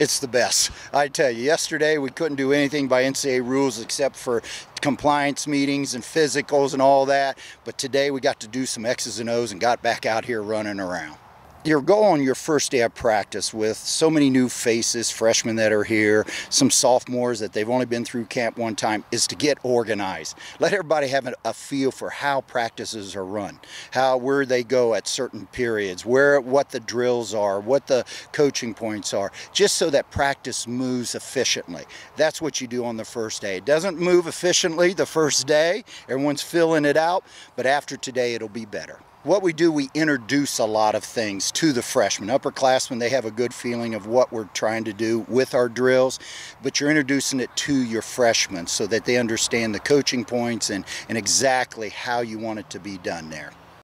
it's the best. I tell you, yesterday we couldn't do anything by NCAA rules except for compliance meetings and physicals and all that. But today we got to do some X's and O's and got back out here running around your goal on your first day of practice with so many new faces, freshmen that are here, some sophomores that they've only been through camp one time, is to get organized. Let everybody have a feel for how practices are run, how where they go at certain periods, where what the drills are, what the coaching points are, just so that practice moves efficiently. That's what you do on the first day. It doesn't move efficiently the first day. Everyone's filling it out, but after today it'll be better what we do, we introduce a lot of things to the freshmen. Upperclassmen, they have a good feeling of what we're trying to do with our drills, but you're introducing it to your freshmen so that they understand the coaching points and, and exactly how you want it to be done there.